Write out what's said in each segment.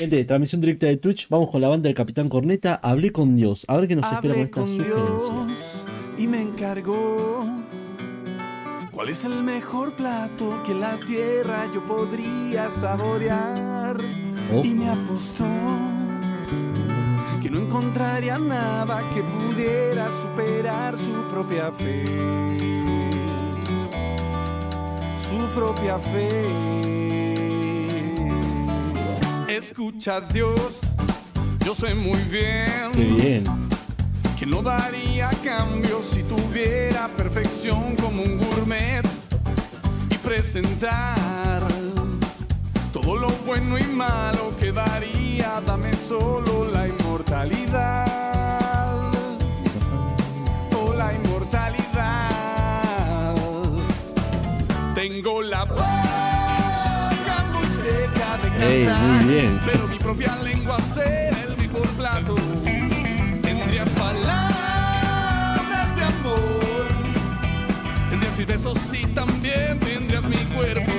Gente, transmisión directa de Twitch. Vamos con la banda del Capitán Corneta. Hablé con Dios. A ver qué nos espera con esta sugerencia. y me encargó. ¿Cuál es el mejor plato que la tierra yo podría saborear? Oh. Y me apostó que no encontraría nada que pudiera superar su propia fe. Su propia fe. Escucha Dios, yo sé muy bien Qué bien. que no daría cambio si tuviera perfección como un gourmet y presentar todo lo bueno y malo que daría, dame solo la inmortalidad. Oh, la inmortalidad. Tengo la muy seca de cantar, Ey, muy bien. pero mi propia lengua será el mejor plato. Tendrías palabras de amor, tendrías mis besos y también tendrías mi cuerpo.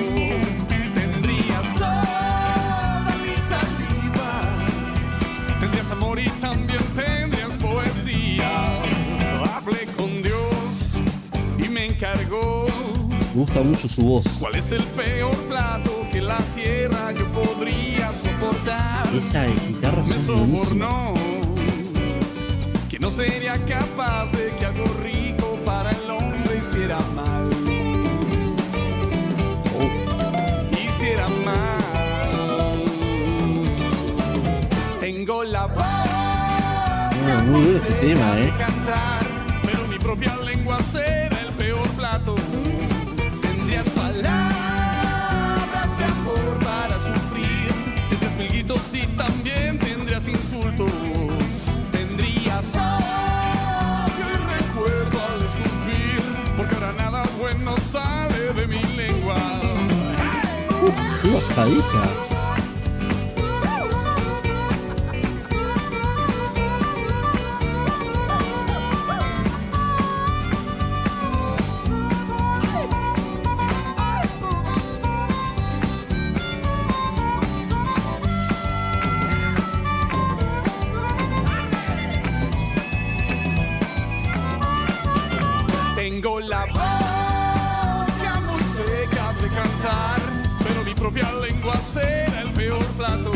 Tendrías toda mi saliva, tendrías amor y también tendrías poesía. Hablé con Dios y me encargó. Me gusta mucho su voz. ¿Cuál es el peor plato que la tierra yo podría soportar? Esa de guitarra Me sobornó que no sería capaz de que algo rico para el hombre hiciera mal. Hiciera mal. Tengo la voz. Ah, muy bueno este tema, eh. cantar, pero mi propia lengua será también tendrías insultos. Tendrías odio y recuerdo al escupir, porque ahora nada bueno sale de mi lengua. Bajadita. Propia lengua será el peor plato.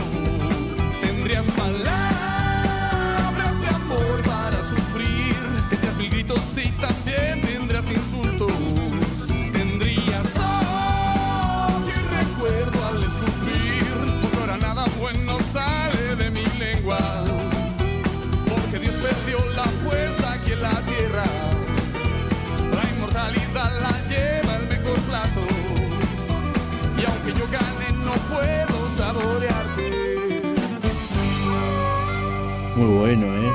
Muy bueno, eh.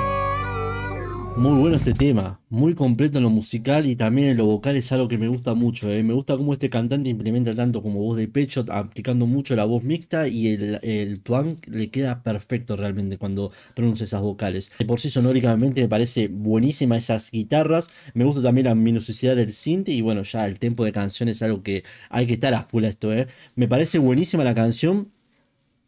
Muy bueno este tema. Muy completo en lo musical y también en lo vocal es algo que me gusta mucho, eh. Me gusta cómo este cantante implementa tanto como voz de pecho, aplicando mucho la voz mixta y el, el twang le queda perfecto realmente cuando pronuncia esas vocales. De por sí sonóricamente me parece buenísima esas guitarras. Me gusta también la minuciosidad del synth y bueno, ya el tempo de canción es algo que hay que estar a full a esto, eh. Me parece buenísima la canción.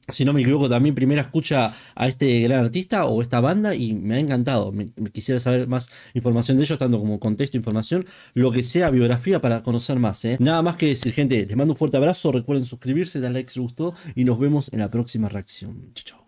Si no me equivoco, también primera escucha a este gran artista o esta banda y me ha encantado. Me, quisiera saber más información de ellos, tanto como contexto, información, lo que sea, biografía para conocer más. ¿eh? Nada más que decir, gente, les mando un fuerte abrazo. Recuerden suscribirse, darle like si les gustó y nos vemos en la próxima reacción. Chau.